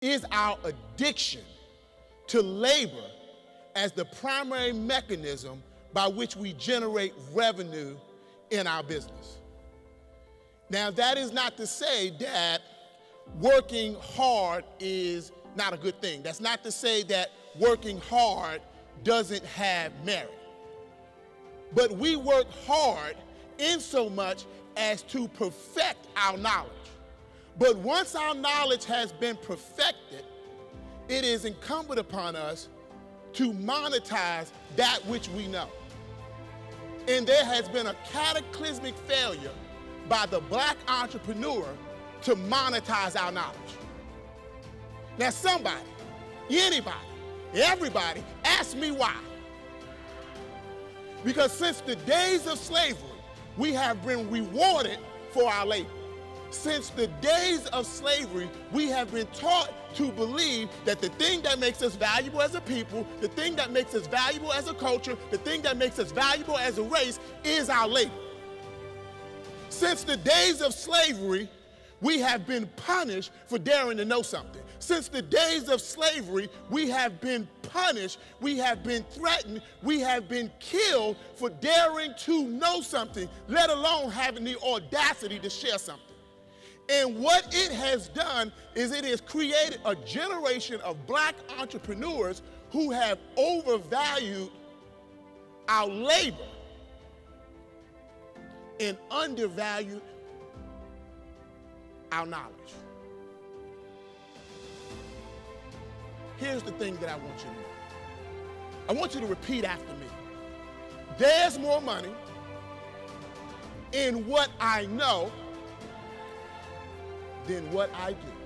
is our addiction to labor as the primary mechanism by which we generate revenue in our business. Now, that is not to say that working hard is not a good thing. That's not to say that working hard doesn't have merit. But we work hard in so much as to perfect our knowledge. But once our knowledge has been perfected, it is incumbent upon us to monetize that which we know. And there has been a cataclysmic failure by the black entrepreneur to monetize our knowledge. Now, somebody, anybody, everybody, ask me why. Because since the days of slavery, we have been rewarded for our labor. Since the days of slavery, we have been taught to believe that the thing that makes us valuable as a people, the thing that makes us valuable as a culture, the thing that makes us valuable as a race is our labor. Since the days of slavery, we have been punished for daring to know something. Since the days of slavery, we have been punished, we have been threatened, we have been killed for daring to know something, let alone having the audacity to share something. And what it has done is it has created a generation of black entrepreneurs who have overvalued our labor and undervalued our knowledge. Here's the thing that I want you to know. I want you to repeat after me. There's more money in what I know than what I do.